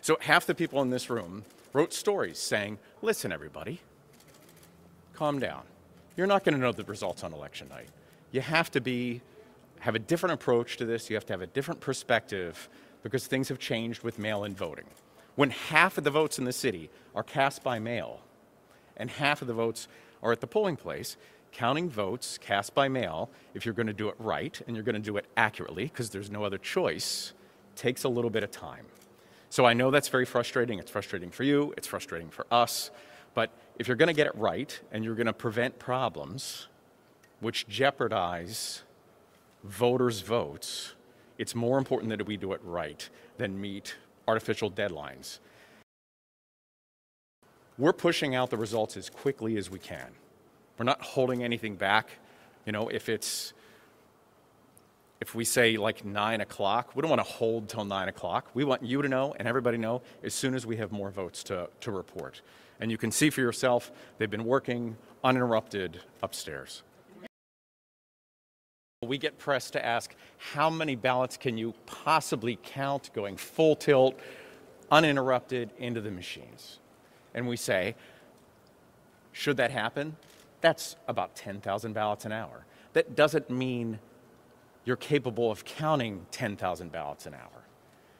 So half the people in this room wrote stories saying, listen, everybody, calm down. You're not going to know the results on election night. You have to be have a different approach to this. You have to have a different perspective because things have changed with mail-in voting. When half of the votes in the city are cast by mail and half of the votes are at the polling place, counting votes cast by mail, if you're going to do it right and you're going to do it accurately because there's no other choice, takes a little bit of time. So I know that's very frustrating. It's frustrating for you, it's frustrating for us. But if you're going to get it right and you're going to prevent problems which jeopardize voters' votes, it's more important that we do it right than meet artificial deadlines. We're pushing out the results as quickly as we can. We're not holding anything back. You know, if it's if we say like nine o'clock, we don't want to hold till nine o'clock. We want you to know and everybody know as soon as we have more votes to, to report. And you can see for yourself, they've been working uninterrupted upstairs. We get pressed to ask how many ballots can you possibly count going full tilt, uninterrupted into the machines? And we say, should that happen? That's about 10,000 ballots an hour. That doesn't mean you're capable of counting 10,000 ballots an hour.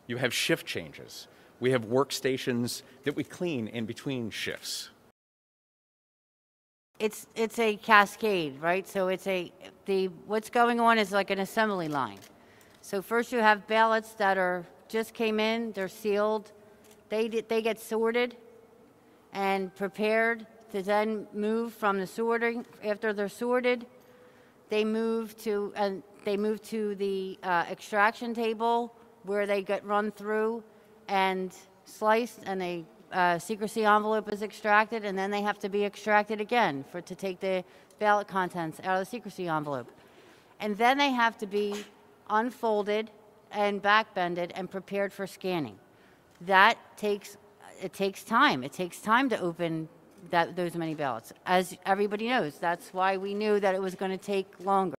You have shift changes. We have workstations that we clean in between shifts. It's it's a cascade, right? So it's a the what's going on is like an assembly line. So first you have ballots that are just came in, they're sealed, they they get sorted and prepared to then move from the sorting. After they're sorted, they move to and they move to the uh, extraction table where they get run through and sliced, and a uh, secrecy envelope is extracted, and then they have to be extracted again for to take the ballot contents out of the secrecy envelope, and then they have to be unfolded and backbended and prepared for scanning. That takes it takes time. It takes time to open that those many ballots. As everybody knows, that's why we knew that it was going to take longer.